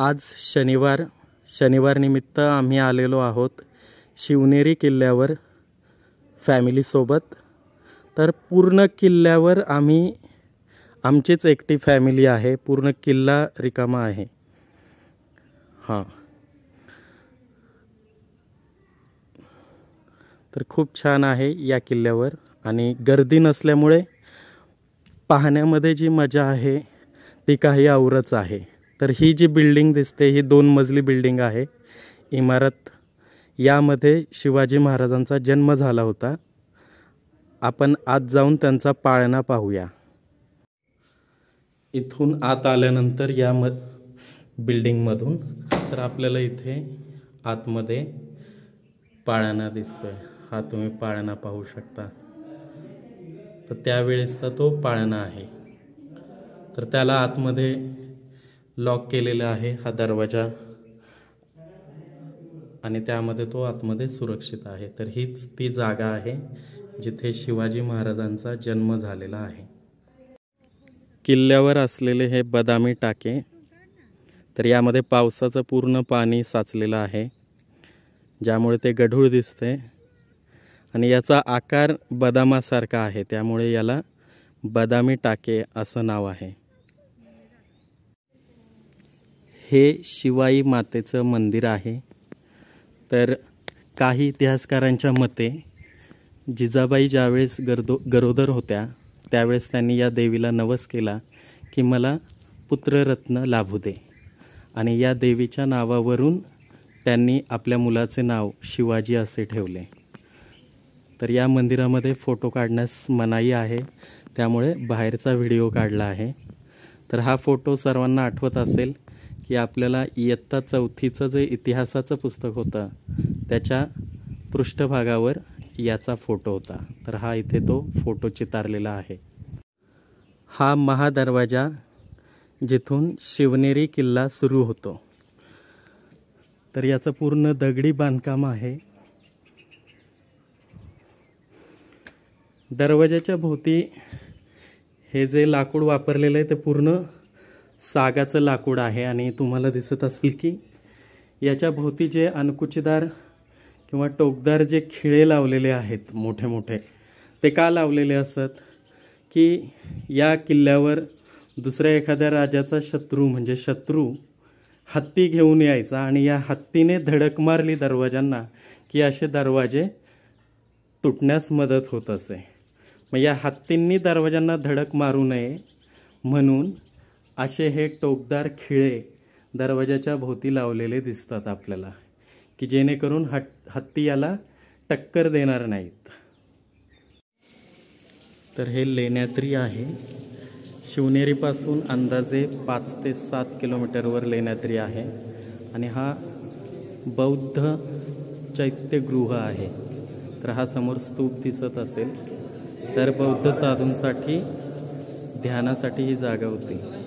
आज शनिवार शनिवारनिमित्त आम्ही आलेलो आहोत शिवनेरी किल्ल्यावर फॅमिलीसोबत तर पूर्ण किल्ल्यावर आम्ही आमचीच एकटी फॅमिली आहे पूर्ण किल्ला रिकामा आहे. हां. तर खूप छान आहे या किल्ल्यावर आणि गर्दी नसल्यामुळे पाहण्यामध्ये जी मजा आहे ती काही आवरच आहे. तर ही जी बिल्डिंग दिसते ही दोन मजली बिल्डिंग आहे. इमारत यामध्ये शिवाजी महाराजांचा जन्म झाला होता. आपण आत जाऊन त्यांचा पाळणा पाहूया. इथून आत आल्यानंतर या म बिल्डिंगमधून तर आपल्याला इथे आतमध्ये पाळणा दिसतोय. हा तुम्ही पाळणा पाहू शकता. तर त्यावेळेसचा तो पाळणा आहे. तर त्याला आतमध्ये लॉक केलेला आहे हा दरवाजा. आणि त्यामध्ये तो आतमध्ये सुरक्षित आहे. तर हीच ती जागा आहे जिथे शिवाजी महाराजांचा जन्म झालेला आहे. किल्ल्यावर असलेले हे बदामी टाके तर यामध्ये पावसाचं पूर्ण पाणी साचलेलं आहे ज्यामुळे ते गढूळ दिसते. आणि याचा आकार बदामासारखा आहे त्यामुळे याला बदामी टाके असं नाव आहे. हे शिवाई मातेचं मंदिर आहे. तर काही इतिहासकारांच्या मते जिजाबाई ज्यावेळेस गरदो गरोदर होत्या त्यावेळेस त्यांनी या देवीला नवस केला की मला पुत्ररत्न लाभू दे. आणि या देवीच्या नावावरून त्यांनी आपल्या मुलाचे नाव शिवाजी असे ठेवले. तर या मंदिरामध्ये फोटो काढण्यास मनाई आहे त्यामुळे बाहेरचा व्हिडिओ काढला आहे. तर हा फोटो सर्वांना आठवत असेल की आपल्याला इयत्ता चौथीचं जे इतिहासाचं पुस्तक होतं त्याच्या पृष्ठभागावर याचा फोटो होता. तर हा इथे तो फोटो चितारलेला आहे. हा महादरवाजा जिथून शिवनेरी किल्ला सुरू होतो. तर याचं पूर्ण दगडी बांधकाम आहे. दरवाजाच्या भोवती हे जे लाकूड वापरलेलं आहे ते पूर्ण सागाचं लाकूड आहे आणि तुम्हाला दिसत असेल की याच्या भोवती जे अणकुचीदार किंवा टोकदार जे खिळे लावलेले आहेत मोठे मोठे ते का लावलेले असत? की या किल्ल्यावर दुसऱ्या एखाद्या राजाचा शत्रू म्हणजे शत्रू हत्ती घेऊन यायचा आणि या हत्तीने धडक मारली दरवाजांना की असे दरवाजे तुटण्यास मदत होत असे. मग या हत्तींनी दरवाजांना धडक मारू नये म्हणून असे हे टोकदार खिळे दरवाजाच्या भोवती लावलेले दिसतात आपल्याला की जेणेकरून हट हत्ती याला टक्कर देणार नाहीत. तर हे लेण्याद्री आहे. शिवनेरीपासून अंदाजे पाच ते सात किलोमीटरवर लेण्याद्री आहे आणि हा बौद्ध चैत्यगृह आहे. तर हा समोर स्तूप दिसत असेल. तर बौद्ध साधूंसाठी ध्यानासाठी ही जागा होती.